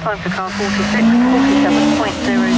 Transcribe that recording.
Time for car 46, 47.0.